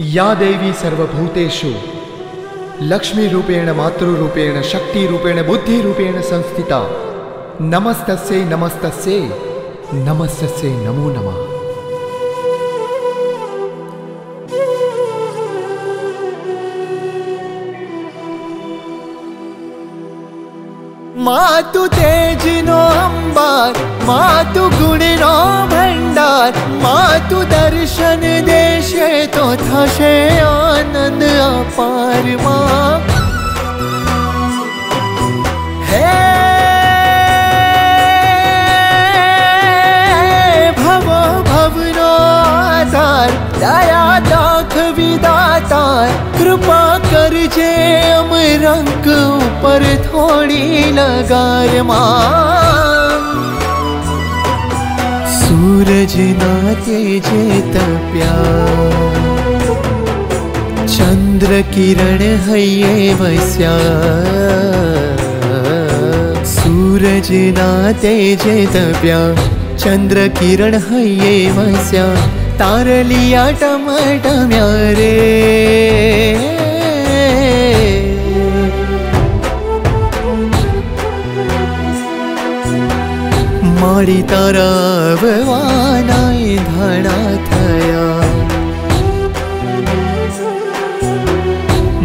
या देवी सर्वभूतेषु। लक्ष्मीरूपेण मातृरूपेण शक्तिरूपेण बुद्धिरूपेण संस्थिता। नमस्तस्यै नमस्तस्यै नमस्तस्यै नमो नमः। मातु तेज नो अंबार, मातु गुण नो भंडार, मातु दर्शन देशे तो थशे आनंद अपार मा। दया दाख विदाता कृपा कर जे अमरंग पर थोड़ी लगार माँ सूरज ना तेजे तप्या चंद्र किरण है ये वस्या सूरज ना तेजे तप्या चंद्र किरण है ये वस्या तारलिया टमाटम्या रे મારી તારા ભવાનાય ધાડા થયા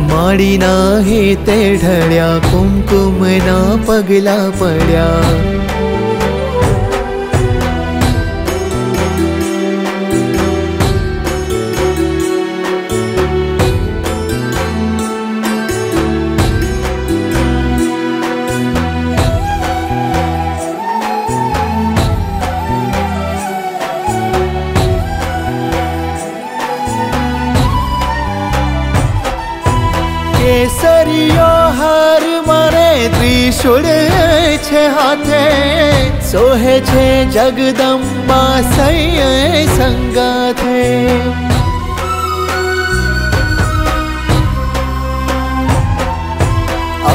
માડીના હેતે ઢળ્યા કુમકુમના પગલા પડ્યા કેસરીયો હાર મારે ત્રિશુળ છે હાથે સોહે છે જગદંબા સૈયે સંગાથે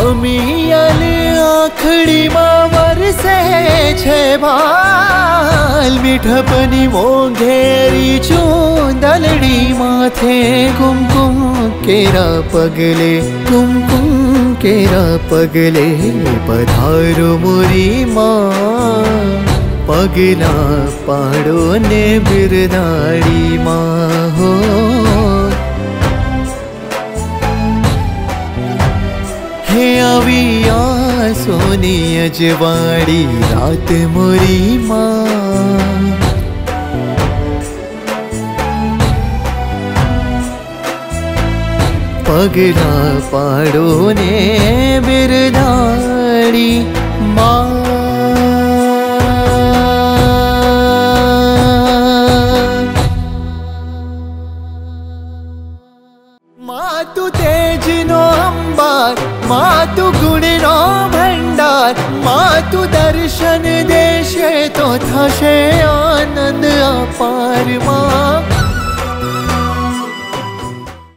અમિયલ આખડીમાં વરસે છે ભાલ लाल मिठपनी मोघेरी चोंदलड़ी माथे कुमकुम केरा पगले कुमकुम केरा पगले पधारो मोरी माँ। पगला पारो ने बिरदारी माँ। सोनी अजवाड़ी रात मोरी माँ पगला पाड़ो ने बिरदारी माँ ಮಾತು ತೇಜಿನೋ ಅಂಬಾರ್ ಮಾತು ಗುಣಿನೋ तू दर्शन देशे तो थशे आनंद अपार माँ